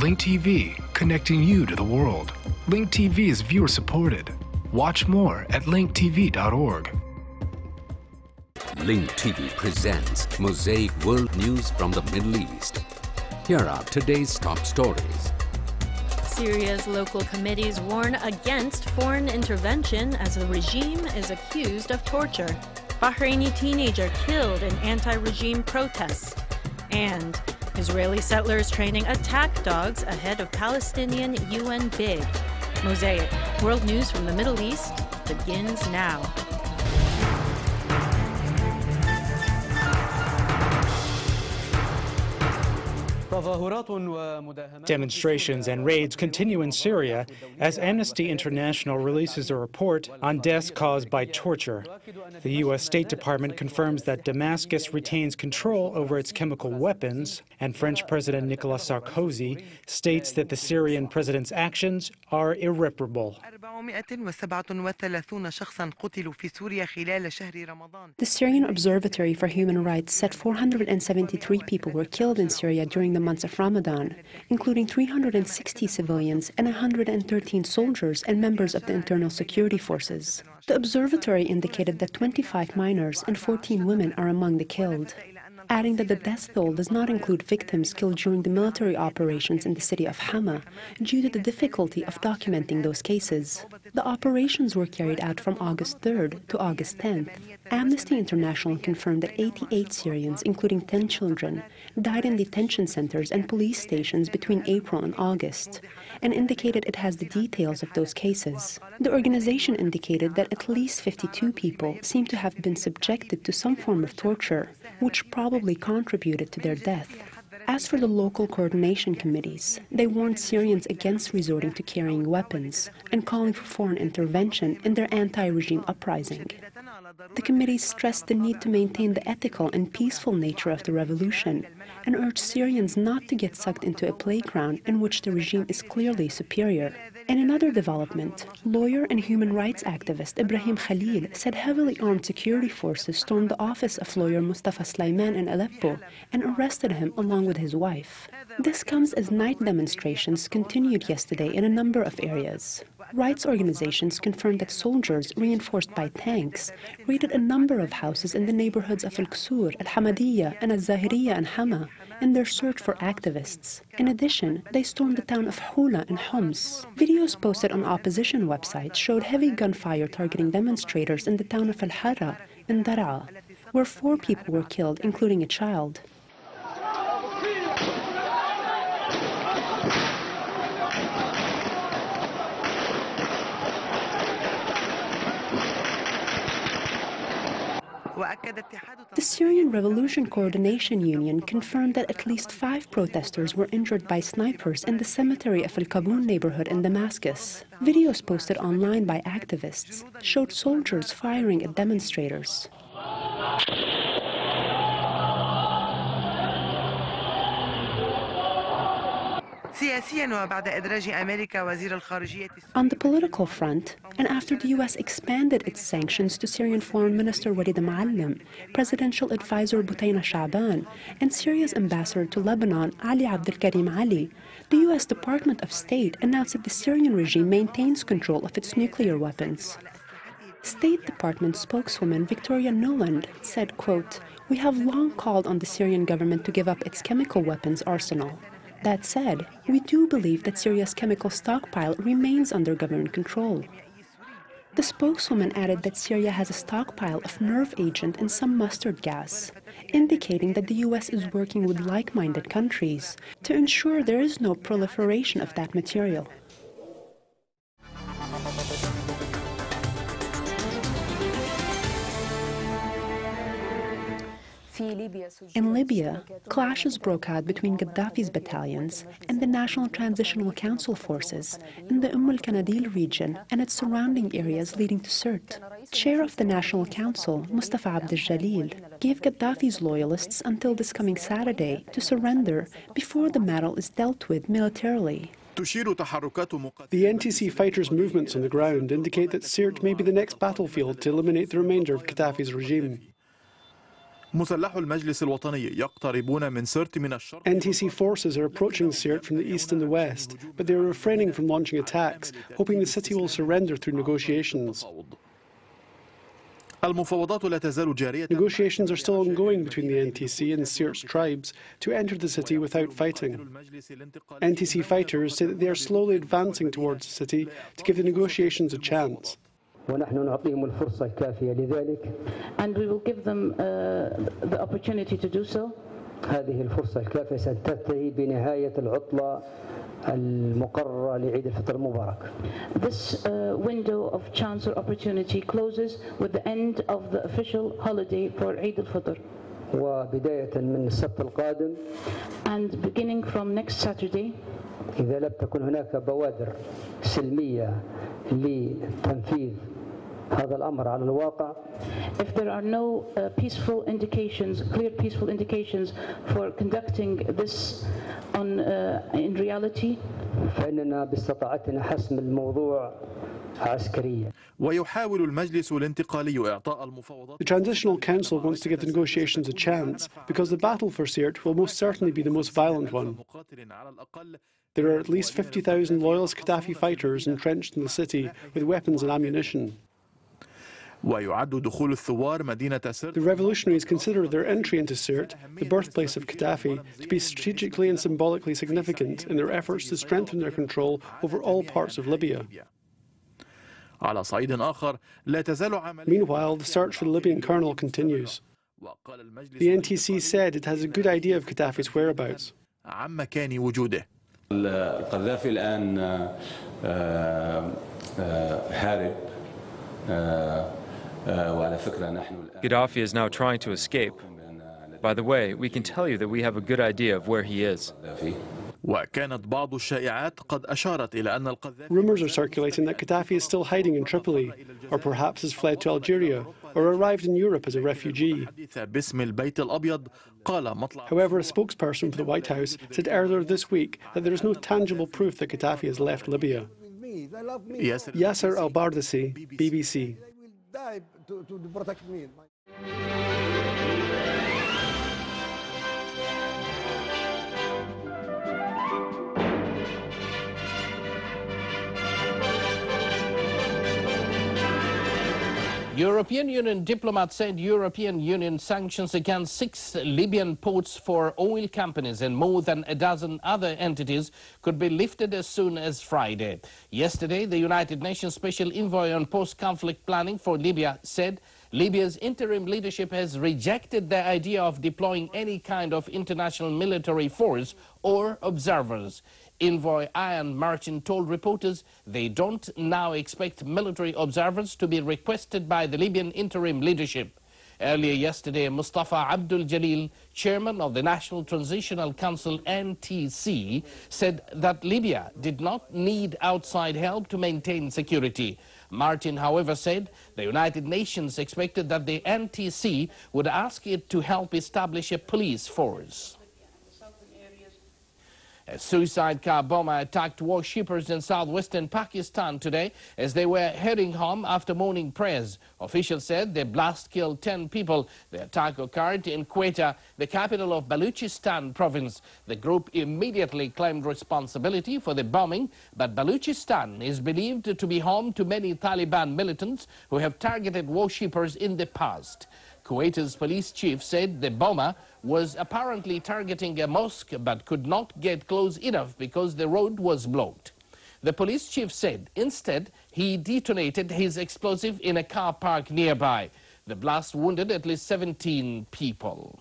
Link TV, connecting you to the world. Link TV is viewer supported. Watch more at linktv.org. Link TV presents Mosaic World News from the Middle East. Here are today's top stories. Syria's local committees warn against foreign intervention as the regime is accused of torture. Bahraini teenager killed in anti-regime protests. And Israeli settlers training attack dogs ahead of Palestinian UN bid. Mosaic, world news from the Middle East, begins now. Demonstrations and raids continue in Syria as Amnesty International releases a report on deaths caused by torture. The U.S. State Department confirms that Damascus retains control over its chemical weapons, and French President Nicolas Sarkozy states that the Syrian president's actions are irreparable. The Syrian Observatory for Human Rights said 473 people were killed in Syria during the months of Ramadan, including 360 civilians and 113 soldiers and members of the internal security forces. The observatory indicated that 25 minors and 14 women are among the killed adding that the death toll does not include victims killed during the military operations in the city of Hama due to the difficulty of documenting those cases. The operations were carried out from August 3rd to August 10th. Amnesty International confirmed that 88 Syrians, including 10 children, died in detention centers and police stations between April and August, and indicated it has the details of those cases. The organization indicated that at least 52 people seem to have been subjected to some form of torture, which probably contributed to their death. As for the local coordination committees, they warned Syrians against resorting to carrying weapons and calling for foreign intervention in their anti regime uprising. The committee stressed the need to maintain the ethical and peaceful nature of the revolution and urged Syrians not to get sucked into a playground in which the regime is clearly superior. In another development, lawyer and human rights activist Ibrahim Khalil said heavily armed security forces stormed the office of lawyer Mustafa Sulaiman in Aleppo and arrested him along with his wife. This comes as night demonstrations continued yesterday in a number of areas. Rights organizations confirmed that soldiers, reinforced by tanks, raided a number of houses in the neighborhoods of Al-Qusur, Al-Hamadiyya, and Al-Zahiriyya and Hama in their search for activists. In addition, they stormed the town of Hula in Homs. Videos posted on opposition websites showed heavy gunfire targeting demonstrators in the town of Al-Harra in Daraa, where four people were killed, including a child. The Syrian Revolution Coordination Union confirmed that at least five protesters were injured by snipers in the cemetery of Al Kabun neighborhood in Damascus. Videos posted online by activists showed soldiers firing at demonstrators. On the political front, and after the U.S. expanded its sanctions to Syrian Foreign Minister Walid Maalem, Presidential Advisor Butayna Shaban, and Syria's ambassador to Lebanon, Ali Abdel Karim Ali, the U.S. Department of State announced that the Syrian regime maintains control of its nuclear weapons. State Department spokeswoman Victoria Nuland said, quote, We have long called on the Syrian government to give up its chemical weapons arsenal. That said, we do believe that Syria's chemical stockpile remains under government control. The spokeswoman added that Syria has a stockpile of nerve agent and some mustard gas, indicating that the U.S. is working with like minded countries to ensure there is no proliferation of that material. In Libya, clashes broke out between Gaddafi's battalions and the National Transitional Council forces in the Umm al-Kanadil region and its surrounding areas leading to Sirte. Chair of the National Council, Mustafa Abdel Jalil, gave Gaddafi's loyalists until this coming Saturday to surrender before the matter is dealt with militarily. The NTC fighters' movements on the ground indicate that Sirte may be the next battlefield to eliminate the remainder of Gaddafi's regime. NTC forces are approaching Sirte from the east and the west, but they are refraining from launching attacks, hoping the city will surrender through negotiations. Negotiations are still ongoing between the NTC and Sirt's tribes to enter the city without fighting. NTC fighters say that they are slowly advancing towards the city to give the negotiations a chance. ونحن نعطيهم الفرصة الكافية لذلك and we will give them uh, the opportunity to do so. هذه الفرصة الكافية ستنتهي بنهاية العطلة المقررة لعيد الفطر المبارك. This uh, window of chance or opportunity closes with the end of the official holiday for Eid al-Fitr. وبداية من السبت القادم and beginning from next Saturday إذا لم تكن هناك بوادر سلمية لتنفيذ هذا الأمر على الواقع if there are no uh, peaceful indications, clear peaceful indications for conducting this on, uh, in reality, فإننا باستطاعتنا حسم الموضوع عسكريا ويحاول المجلس الانتقالي إعطاء المفاوضات The Transitional Council wants to give the negotiations a chance because the battle for Sirte will most certainly be the most violent one. There are at least 50,000 loyalist Gaddafi fighters entrenched in the city with weapons and ammunition. The revolutionaries consider their entry into Sirte, the birthplace of Gaddafi, to be strategically and symbolically significant in their efforts to strengthen their control over all parts of Libya. Meanwhile, the search for the Libyan colonel continues. The NTC said it has a good idea of Gaddafi's whereabouts. عن مكان وجوده القذافي الآن هارب وعلى فكرة نحن Gaddafi is now trying to escape. By the way, we can tell you that we have a good idea of where he is. وكانت بعض الشائعات قد أشارت إلى أن القذافي Rumors are circulating that Gaddafi is still hiding in Tripoli, or perhaps has fled to Algeria, or arrived in Europe as a refugee. However, a spokesperson for the White House said earlier this week that there is no tangible proof that Gaddafi has left Libya. Yasser al-Bardisi, BBC. European Union diplomats said European Union sanctions against six Libyan ports for oil companies and more than a dozen other entities could be lifted as soon as Friday. Yesterday, the United Nations Special Envoy on Post-Conflict Planning for Libya said Libya's interim leadership has rejected the idea of deploying any kind of international military force or observers. Envoy Ian Martin told reporters they don't now expect military observers to be requested by the Libyan interim leadership. Earlier yesterday, Mustafa Abdul Jalil, chairman of the National Transitional Council NTC, said that Libya did not need outside help to maintain security. Martin, however, said the United Nations expected that the NTC would ask it to help establish a police force. A suicide car bomber attacked worshippers in southwestern Pakistan today as they were heading home after morning prayers. Officials said the blast killed 10 people. The attack occurred in Quetta, the capital of Baluchistan province. The group immediately claimed responsibility for the bombing, but Baluchistan is believed to be home to many Taliban militants who have targeted worshippers in the past. Quetta's police chief said the bomber was apparently targeting a mosque but could not get close enough because the road was blocked. The police chief said instead he detonated his explosive in a car park nearby. The blast wounded at least 17 people.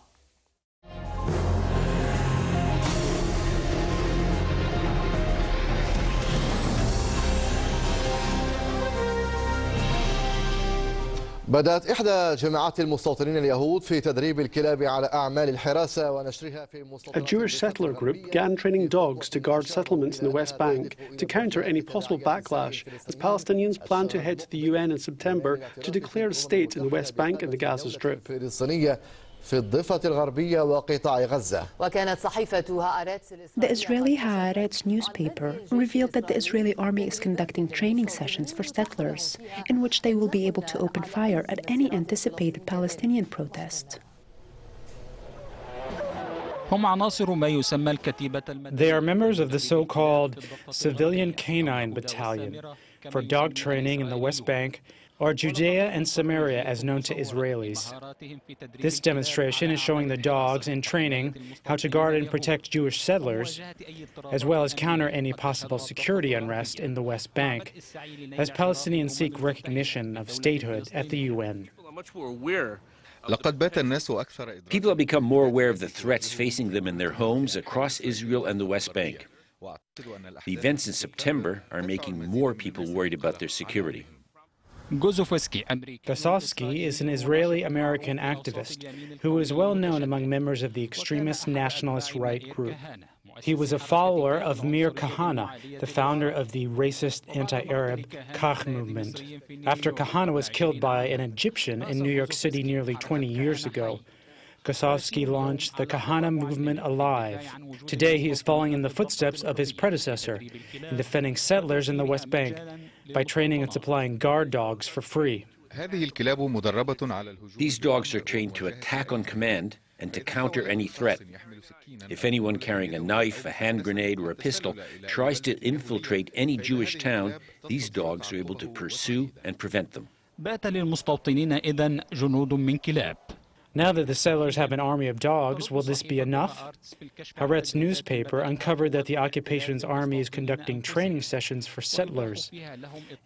بدأت إحدى جماعات المستوطنين اليهود في تدريب الكلاب على أعمال الحراسة ونشرها في A Jewish settler group began training dogs to guard settlements in the West Bank to counter any possible backlash as Palestinians plan to head to the UN in September to declare a state in the West Bank and the Gaza Strip. في الضفة الغربية وقطاع غزة وكانت صحيفة هآرتس The Israeli Haaretz newspaper revealed that the Israeli army is conducting training sessions for settlers, in which they will be able to open fire at any anticipated Palestinian protest. هم عناصر ما يسمى الكتيبة They are members of the so-called Civilian Canine Battalion for dog training in the West Bank or Judea and Samaria as known to Israelis. This demonstration is showing the dogs in training how to guard and protect Jewish settlers, as well as counter any possible security unrest in the West Bank, as Palestinians seek recognition of statehood at the UN. People have become more aware of the threats facing them in their homes across Israel and the West Bank. The events in September are making more people worried about their security. Gosofsky is an Israeli American activist who is well known among members of the extremist nationalist right group. He was a follower of Mir Kahana, the founder of the racist anti Arab Kach movement. After Kahana was killed by an Egyptian in New York City nearly 20 years ago, Gosofsky launched the Kahana movement Alive. Today, he is following in the footsteps of his predecessor in defending settlers in the West Bank by training and supplying guard dogs for free. These dogs are trained to attack on command and to counter any threat. If anyone carrying a knife, a hand grenade, or a pistol tries to infiltrate any Jewish town, these dogs are able to pursue and prevent them. بات للمستوطنين إذن جنود من كلاب now that the settlers have an army of dogs, will this be enough? Haaretz newspaper uncovered that the occupation's army is conducting training sessions for settlers,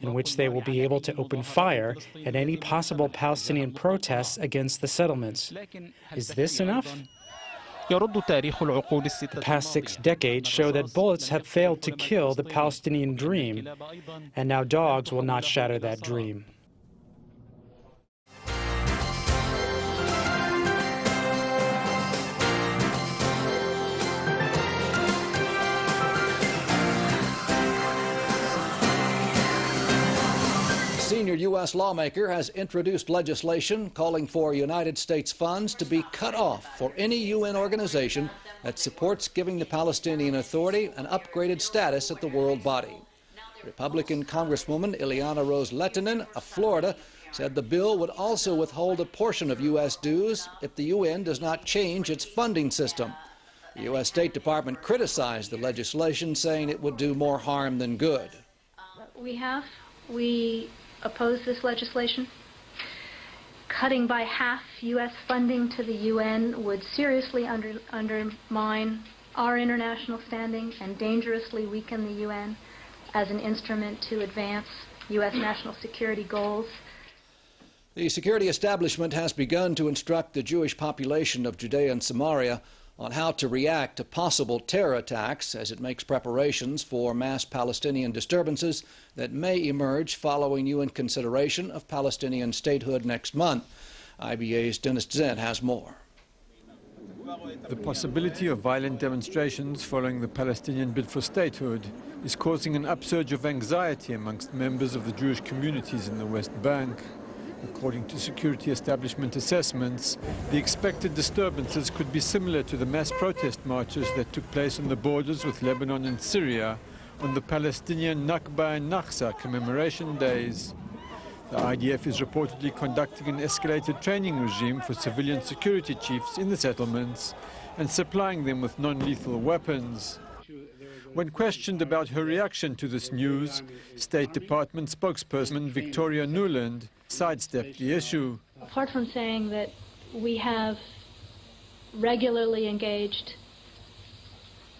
in which they will be able to open fire at any possible Palestinian protests against the settlements. Is this enough? The past six decades show that bullets have failed to kill the Palestinian dream, and now dogs will not shatter that dream. U.S. lawmaker has introduced legislation calling for United States funds to be cut off for any UN organization that supports giving the Palestinian Authority an upgraded status at the world body. Republican Congresswoman Ileana Ros-Lehtinen of Florida said the bill would also withhold a portion of U.S. dues if the UN does not change its funding system. The U.S. State Department criticized the legislation, saying it would do more harm than good. We have. We oppose this legislation. Cutting by half U.S. funding to the UN would seriously under, undermine our international standing and dangerously weaken the UN as an instrument to advance U.S. national security goals. The security establishment has begun to instruct the Jewish population of Judea and Samaria on how to react to possible terror attacks as it makes preparations for mass Palestinian disturbances that may emerge following UN consideration of Palestinian statehood next month. IBA's Dennis Zent has more. The possibility of violent demonstrations following the Palestinian bid for statehood is causing an upsurge of anxiety amongst members of the Jewish communities in the West Bank. According to security establishment assessments, the expected disturbances could be similar to the mass protest marches that took place on the borders with Lebanon and Syria on the Palestinian Nakba and Naksa commemoration days. The IDF is reportedly conducting an escalated training regime for civilian security chiefs in the settlements and supplying them with non-lethal weapons. When questioned about her reaction to this news, State Department spokesperson Victoria Nuland sidestepped the issue. Apart from saying that we have regularly engaged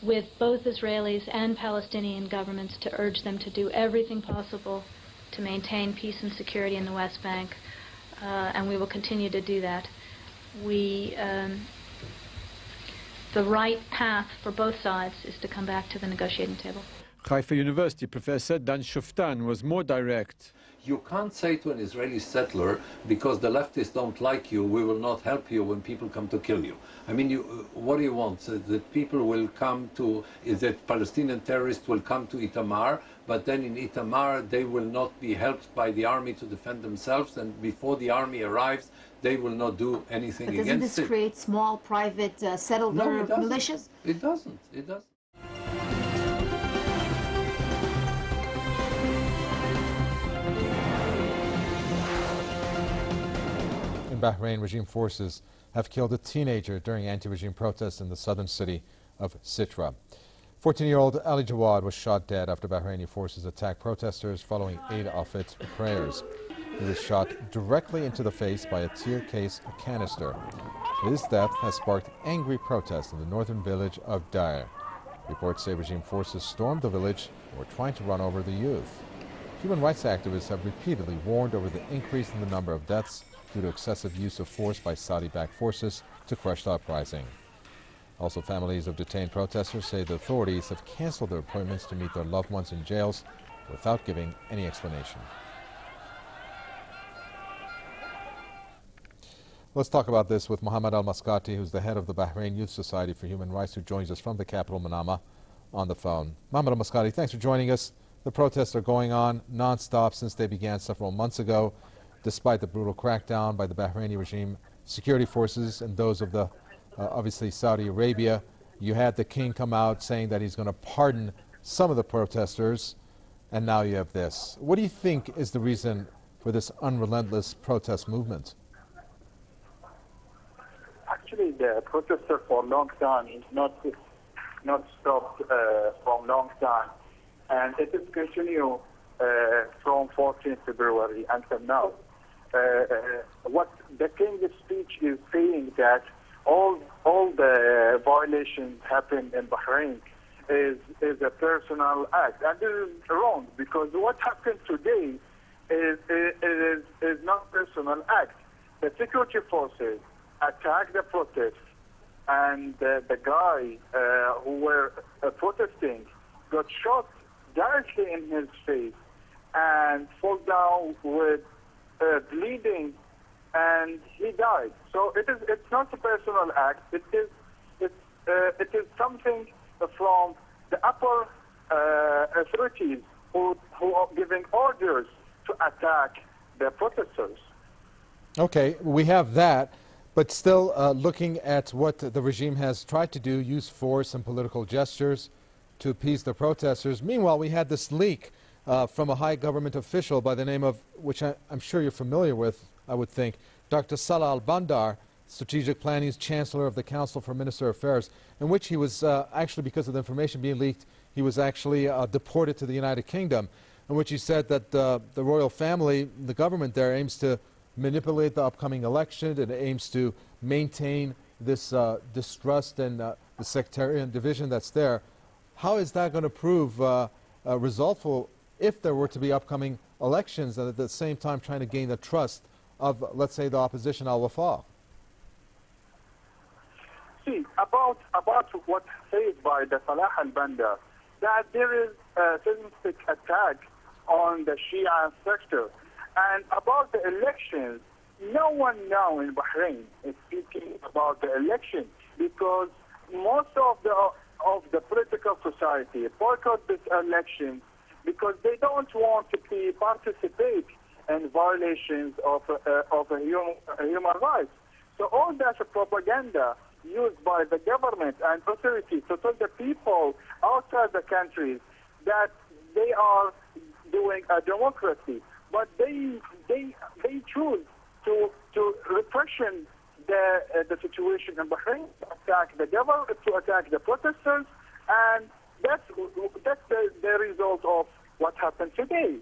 with both Israelis and Palestinian governments to urge them to do everything possible to maintain peace and security in the West Bank, uh, and we will continue to do that. We, um, the right path for both sides is to come back to the negotiating table. Haifa University professor Dan Schueftan was more direct. You can't say to an Israeli settler, because the leftists don't like you, we will not help you when people come to kill you. I mean, you, what do you want? So that people will come to, is that Palestinian terrorists will come to Itamar, but then in Itamar they will not be helped by the army to defend themselves, and before the army arrives, they will not do anything but against it. Doesn't this create small private uh, settler no, militias? It doesn't. It doesn't. Bahrain, regime forces have killed a teenager during anti-regime protests in the southern city of Sitra. 14-year-old Ali Jawad was shot dead after Bahraini forces attacked protesters following Eid al-Fitr prayers. He was shot directly into the face by a tear gas canister. His death has sparked angry protests in the northern village of Dair. Reports say regime forces stormed the village and were trying to run over the youth. Human rights activists have repeatedly warned over the increase in the number of deaths due to excessive use of force by Saudi-backed forces to crush the uprising. Also, families of detained protesters say the authorities have canceled their appointments to meet their loved ones in jails without giving any explanation. Let's talk about this with Mohammed Al Maskati, who's the head of the Bahrain Youth Society for Human Rights, who joins us from the capital, Manama, on the phone. Mohammed Al Maskati, thanks for joining us. The protests are going on nonstop since they began several months ago, despite the brutal crackdown by the Bahraini regime security forces and those of the uh, obviously Saudi Arabia. You had the king come out saying that he's going to pardon some of the protesters, and now you have this. What do you think is the reason for this unrelentless protest movement? Actually, the protester for a long time is not not stopped uh, from long time, and it is continue uh, from 14 February until now. Uh, uh, what the king's speech is saying that all all the violations happen in Bahrain is is a personal act, and this is wrong because what happened today is is is not personal act. The security forces attacked the protests, and uh, the guy uh, who were uh, protesting got shot directly in his face and fall down with uh, bleeding and he died. So it is it's not a personal act. It is it's, uh, it is something from the upper uh, authorities who who are giving orders to attack the protesters. Okay, we have that. But still, uh, looking at what the regime has tried to do, use force and political gestures to appease the protesters. Meanwhile, we had this leak uh, from a high government official by the name of, which I, am sure you're familiar with, I would think, Dr. Salah al-Bandar, Strategic Planning's Chancellor of the Council for Minister Affairs, in which he was uh, actually, because of the information being leaked, he was actually uh, deported to the United Kingdom, in which he said that uh, the royal family, the government there, aims to manipulate the upcoming election. It aims to maintain this uh, distrust and uh, the sectarian division that's there. How is that going to prove uh, resultful if there were to be upcoming elections and at the same time trying to gain the trust of, let's say, the opposition al-Wafaq? See, about, about what said by the Salah al-Bandar, that there is a seismic attack on the Shia sector. And about the elections, no one now in Bahrain is speaking about the election because most of the of the political society boycott this election because they don't want to be participate in violations of uh, of human, human rights. So all that propaganda used by the government and authorities to tell the people outside the countries that they are doing a democracy, but they they they choose to to repression the uh, the situation in Bahrain, to attack the government, to attack the protesters, and that's that's the, the result of what happened today.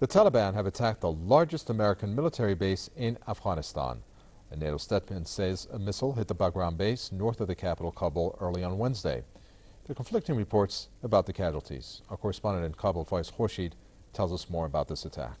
The Taliban have attacked the largest American military base in Afghanistan. A NATO statement says a missile hit the Bagram base north of the capital, Kabul, early on Wednesday. There are conflicting reports about the casualties. Our correspondent in Kabul, Faiz Khorshid, tells us more about this attack.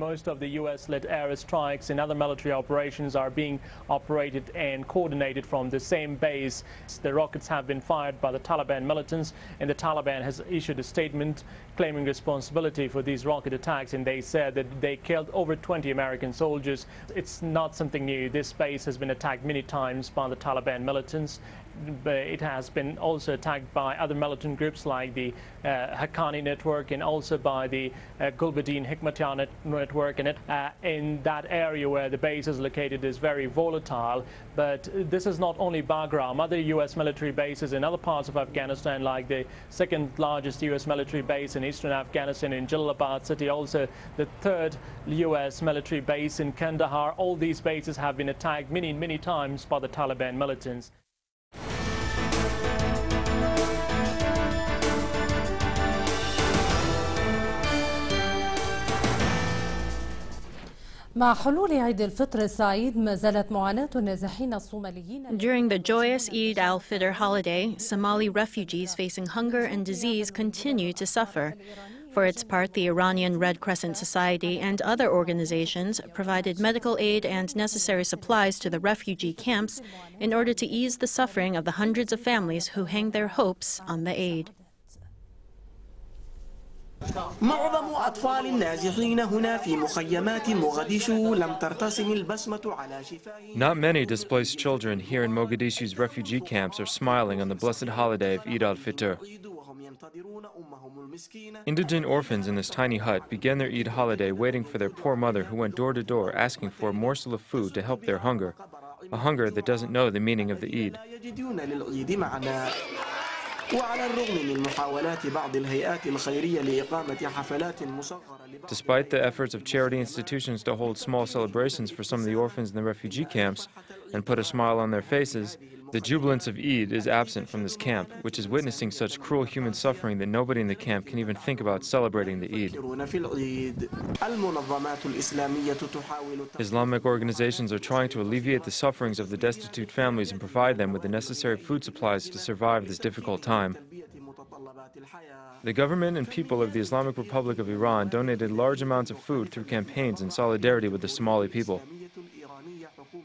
Most of the U.S.-led airstrikes and other military operations are being operated and coordinated from the same base. The rockets have been fired by the Taliban militants, and the Taliban has issued a statement claiming responsibility for these rocket attacks, and they said that they killed over 20 American soldiers. It's not something new. This base has been attacked many times by the Taliban militants, But it has been also attacked by other militant groups like the uh, Haqqani network and also by the uh, Gulbuddin Hekmatyar net network in it. Uh, in that area where the base is located is very volatile. But this is not only Bagram. Other U.S. military bases in other parts of Afghanistan, like the second largest U.S. military base in eastern Afghanistan in Jalalabad city, also the third U.S. military base in Kandahar, all these bases have been attacked many, many times by the Taliban militants. During the joyous Eid al-Fitr holiday, Somali refugees facing hunger and disease continue to suffer. For its part, the Iranian Red Crescent Society and other organizations provided medical aid and necessary supplies to the refugee camps in order to ease the suffering of the hundreds of families who hang their hopes on the aid. معظم أطفال النازحين هنا في مخيمات موغاديشو لم ترتسم البسمة على شفاههم Not many displaced children here in Mogadishu's refugee camps are smiling on the blessed holiday of Eid al-Fitr. Indigent orphans in this tiny hut began their Eid holiday waiting for their poor mother who went door to door asking for a morsel of food to help their hunger, a hunger that doesn't know the meaning of the Eid. Despite the efforts of charity institutions to hold small celebrations for some of the orphans in the refugee camps and put a smile on their faces, the jubilance of Eid is absent from this camp, which is witnessing such cruel human suffering that nobody in the camp can even think about celebrating the Eid. Islamic organizations are trying to alleviate the sufferings of the destitute families and provide them with the necessary food supplies to survive this difficult time. The government and people of the Islamic Republic of Iran donated large amounts of food through campaigns in solidarity with the Somali people.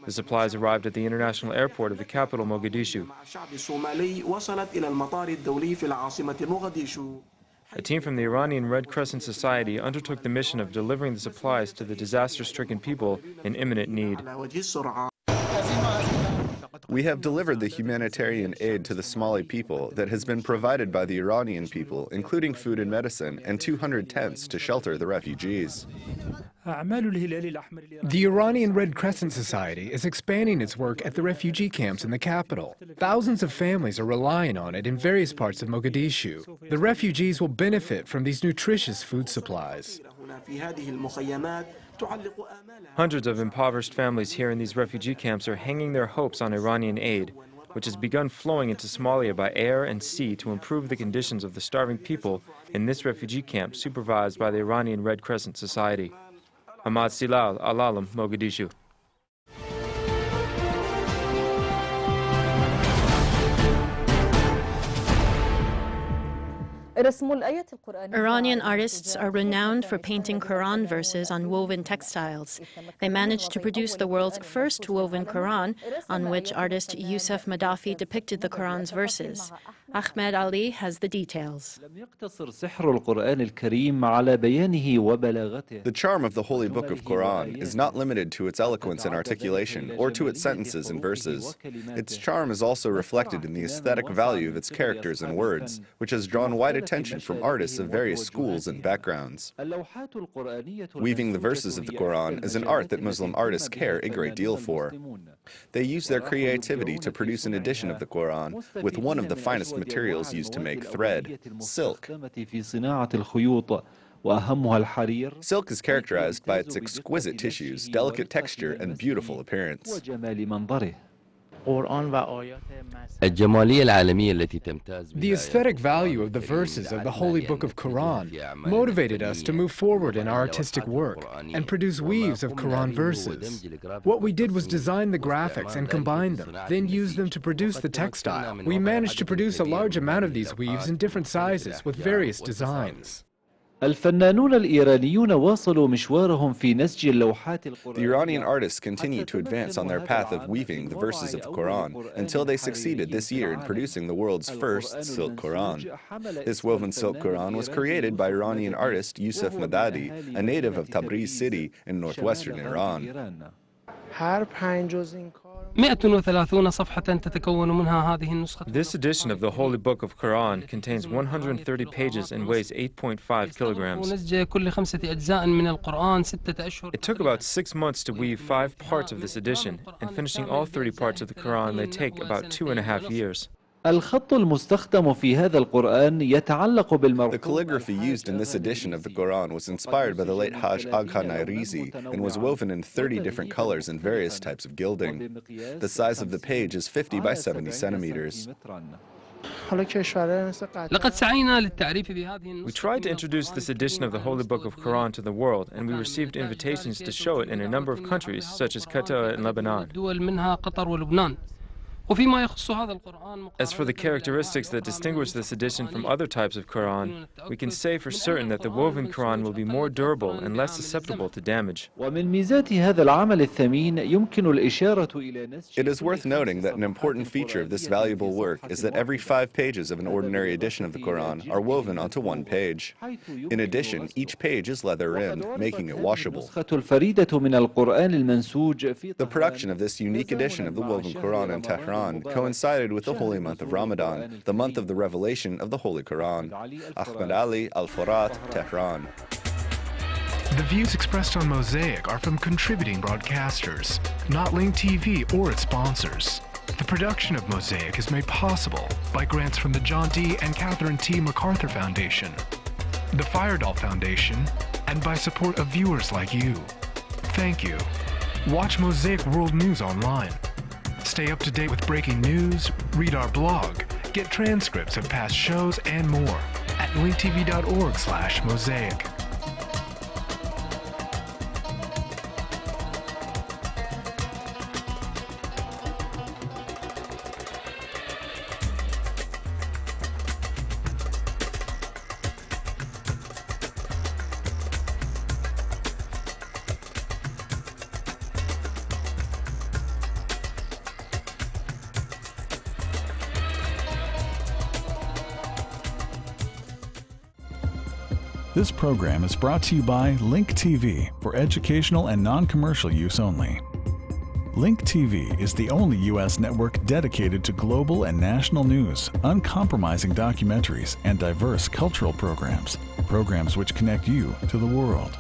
The supplies arrived at the international airport of the capital, Mogadishu. A team from the Iranian Red Crescent Society undertook the mission of delivering the supplies to the disaster stricken people in imminent need. We have delivered the humanitarian aid to the Somali people that has been provided by the Iranian people, including food and medicine, and 200 tents to shelter the refugees. The Iranian Red Crescent Society is expanding its work at the refugee camps in the capital. Thousands of families are relying on it in various parts of Mogadishu. The refugees will benefit from these nutritious food supplies. Hundreds of impoverished families here in these refugee camps are hanging their hopes on Iranian aid, which has begun flowing into Somalia by air and sea to improve the conditions of the starving people in this refugee camp supervised by the Iranian Red Crescent Society. Ahmad Silal, Alalam Mogadishu. Iranian artists are renowned for painting Quran verses on woven textiles. They managed to produce the world's first woven Quran, on which artist Yusuf Madadi depicted the Quran's verses. Ahmed Ali has the details. The charm of the Holy Book of Quran is not limited to its eloquence and articulation or to its sentences and verses. Its charm is also reflected in the aesthetic value of its characters and words, which has drawn wide attention from artists of various schools and backgrounds. Weaving the verses of the Quran is an art that Muslim artists care a great deal for. They use their creativity to produce an edition of the Quran with one of the finest materials used to make thread, silk. Silk is characterized by its exquisite tissues, delicate texture, and beautiful appearance. The aesthetic value of the verses of the Holy Book of Quran motivated us to move forward in our artistic work and produce weaves of Quran verses. What we did was design the graphics and combine them, then use them to produce the textile. We managed to produce a large amount of these weaves in different sizes with various designs. الفنانون الإيرانيون واصلوا مشوارهم في نسج اللوحات The Iranian artists continue to advance on their path of weaving the verses of the Quran until they succeeded this year in producing the world's first silk Quran. This woven silk Quran was created by Iranian artist Yusuf Madadi, a native of Tabriz city in northwestern Iran. 130 صفحة تتكون منها هذه النسخة This edition of the Holy Book of Quran contains 130 pages and weighs 8.5 kilograms. ونسج كل خمسة أجزاء من القرآن ستة أشهر It took about six months to weave five parts of this edition, and finishing all 30 parts of the Quran may take about two and a half years. الخط المستخدم في هذا القرآن يتعلق The بالمرقوم calligraphy used in this edition of the Quran was inspired by the late Hajj Agha Nairizi and was woven in 30 different colors and various types of gilding. The size of the page is 50 by 70 centimeters. لقد سعينا للتعريف بهذه We tried to introduce this edition of the Holy Book of Quran to the world, and we received invitations to show it in a number of countries, such as Qatar and Lebanon. As for the characteristics that distinguish this edition from other types of Quran, we can say for certain that the woven Quran will be more durable and less susceptible to damage. It is worth noting that an important feature of this valuable work is that every five pages of an ordinary edition of the Quran are woven onto one page. In addition, each page is leather-rimmed, making it washable. The production of this unique edition of the woven Quran in Tehran coincided with the holy month of Ramadan, the month of the revelation of the Holy Quran. Ahmed Ali, Al Furat, Tehran. The views expressed on Mosaic are from contributing broadcasters, not Link TV or its sponsors. The production of Mosaic is made possible by grants from the John D. and Catherine T. MacArthur Foundation, the Firedoll Foundation, and by support of viewers like you. Thank you. Watch Mosaic World News online. Stay up to date with breaking news, read our blog, get transcripts of past shows, and more at linktv.org slash mosaic. This program is brought to you by Link TV for educational and non commercial use only. Link TV is the only U.S. network dedicated to global and national news, uncompromising documentaries, and diverse cultural programs. Programs which connect you to the world.